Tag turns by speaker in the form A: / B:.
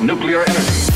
A: nuclear energy.